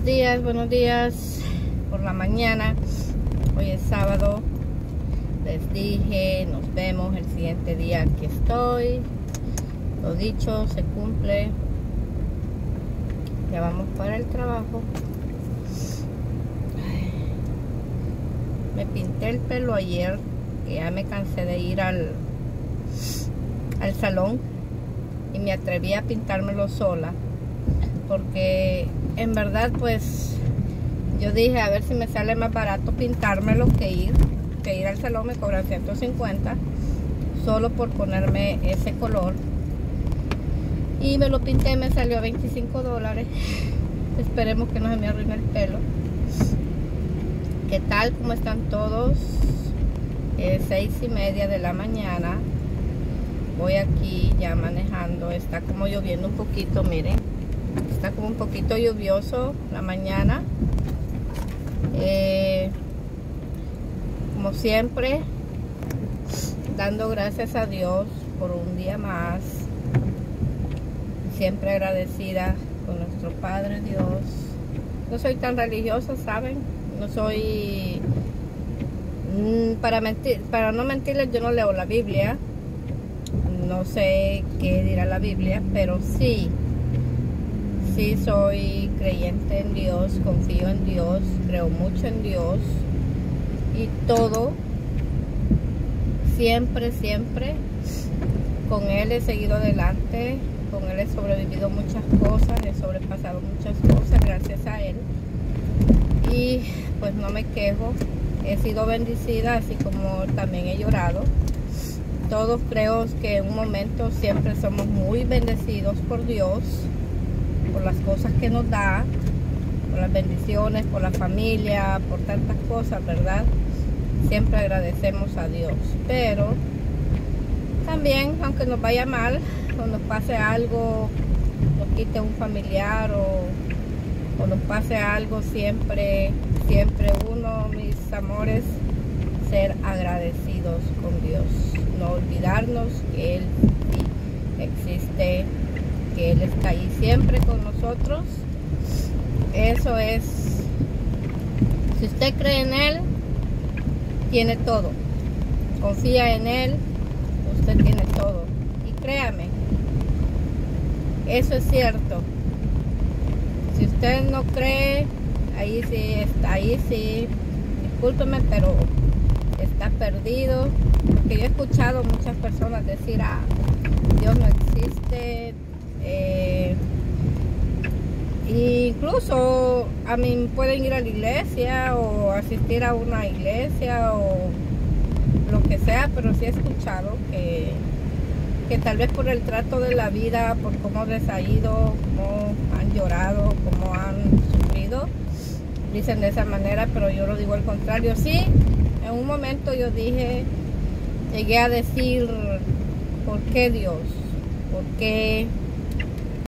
Buenos días, buenos días por la mañana. Hoy es sábado. Les dije, nos vemos el siguiente día que estoy. Lo dicho, se cumple. Ya vamos para el trabajo. Me pinté el pelo ayer, ya me cansé de ir al, al salón y me atreví a pintármelo sola porque en verdad pues yo dije a ver si me sale más barato pintármelo que ir que ir al salón me cobran 150 solo por ponerme ese color. Y me lo pinté me salió a 25 dólares. Esperemos que no se me arruine el pelo. ¿qué tal? ¿cómo están todos? Es seis y media de la mañana. Voy aquí ya manejando. Está como lloviendo un poquito miren un poquito lluvioso la mañana. Eh, como siempre dando gracias a Dios por un día más. Siempre agradecida con nuestro Padre Dios. No soy tan religiosa saben no soy mm, para mentir para no mentirles yo no leo la Biblia. No sé qué dirá la Biblia pero sí sí soy creyente en Dios, confío en Dios, creo mucho en Dios. Y todo, siempre, siempre, con Él he seguido adelante, con Él he sobrevivido muchas cosas, he sobrepasado muchas cosas gracias a Él. Y pues no me quejo, he sido bendecida así como también he llorado. Todos creo que en un momento siempre somos muy bendecidos por Dios por las cosas que nos da, por las bendiciones, por la familia, por tantas cosas, ¿verdad? Siempre agradecemos a Dios. Pero también, aunque nos vaya mal, o nos pase algo, nos quite un familiar o, o nos pase algo, siempre, siempre uno, mis amores, ser agradecidos con Dios. No olvidarnos que Él existe Él está ahí siempre con nosotros. Eso es, si usted cree en Él, tiene todo. Confía en Él, usted tiene todo. Y créame, eso es cierto. Si usted no cree, ahí sí está, ahí sí, discúlpeme, pero está perdido. Porque yo he escuchado muchas personas decir, ah, Dios no existe, eh, incluso a mí pueden ir a la iglesia o asistir a una iglesia o lo que sea, pero sí he escuchado que, que tal vez por el trato de la vida, por cómo les ha ido, cómo han llorado, cómo han sufrido, dicen de esa manera, pero yo lo digo al contrario. Sí, en un momento yo dije, llegué a decir, ¿por qué Dios? ¿Por qué?